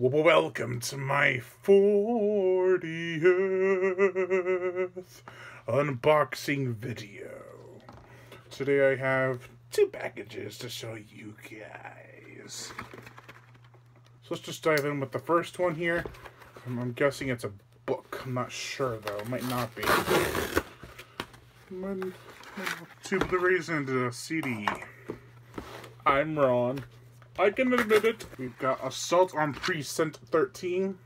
Welcome to my 40th unboxing video. Today I have two packages to show you guys. So let's just dive in with the first one here. I'm, I'm guessing it's a book. I'm not sure though. It might not be. Two Blu-rays and a CD. I'm wrong. I can admit it. We've got Assault on Precinct 13.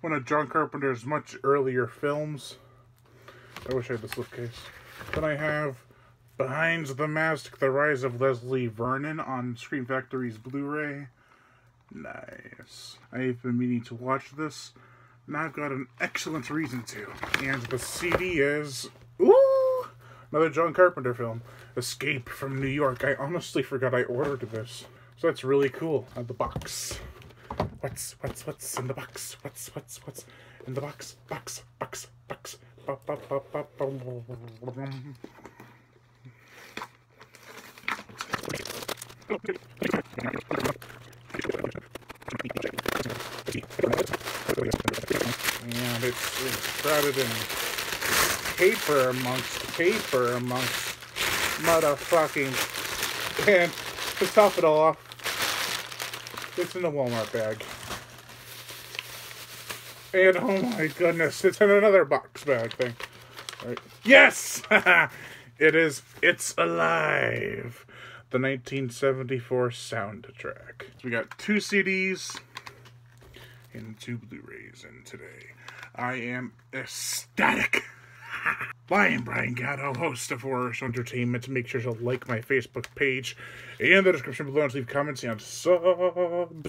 One of John Carpenter's much earlier films. I wish I had the slipcase. Then I have Behind the Mask, The Rise of Leslie Vernon on Scream Factory's Blu-ray. Nice. I've been meaning to watch this. Now I've got an excellent reason to. And the CD is... Ooh! Another John Carpenter film. Escape from New York. I honestly forgot I ordered this. So that's really cool. On the box. What's what's what's in the box? What's what's what's in the box? Box box box. Ba, ba, ba, and it's, it's crowded in paper amongst paper amongst motherfucking. And to top it all off, it's in a Walmart bag. And oh my goodness, it's in another box bag thing. Right. Yes! it is It's Alive! The 1974 soundtrack. So we got two CDs and two Blu-rays in today. I am ecstatic! I am Brian Gatto, host of Horror Show Entertainment. Make sure to like my Facebook page and the description below and leave comments and subscribe.